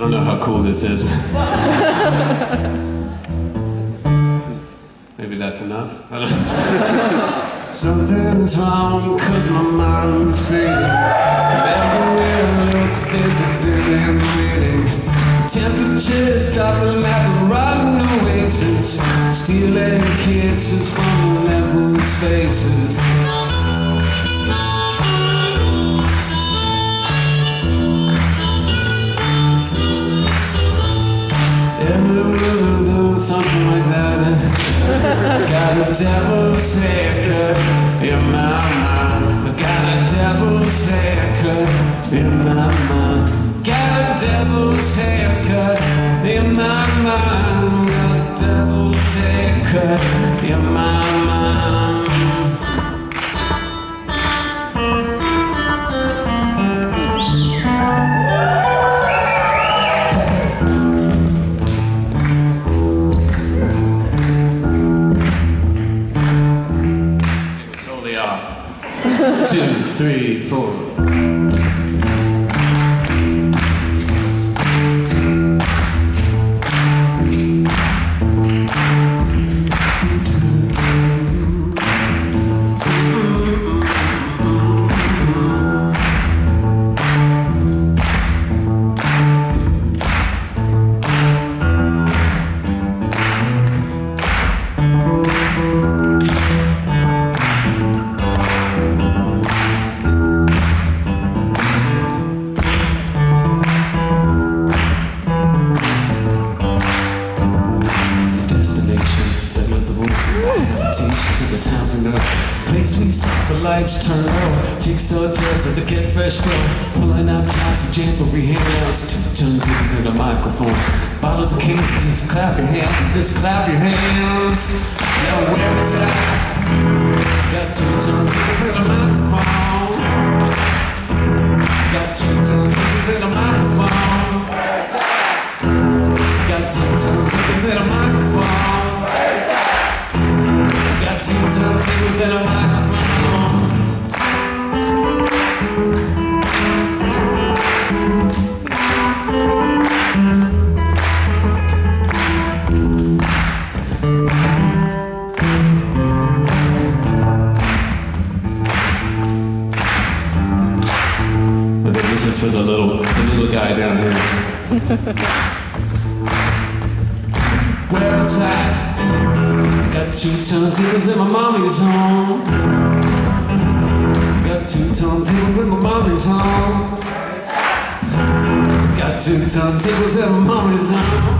don't know how cool this is. Maybe that's enough. I don't know. Something's wrong cause my mind's fading. Everywhere I look, there's a end waiting. Temperatures dropping like a rotten oasis. Stealing kisses from levels faces. A devil's haircut in my mind. I Got a devil's haircut in my mind. Got a devil's haircut in my mind. Got a devil's haircut in my mind. Two, three, four. Teach to the towns and the place we stop the lights turn low. Jigsaw jazz at the get fresh flow. Pulling out jobs and jamboree hands. Two turntables and a microphone. Bottles of cans, just clap your hands, just clap your hands. Now where it's at. Got two turntables and a microphone. And a microphone. I think this is for the little, the little guy down here. Where it's at. Two turntables in my mommy's home. Got two turntables in my mommy's home. Got two turntables in my mommy's home.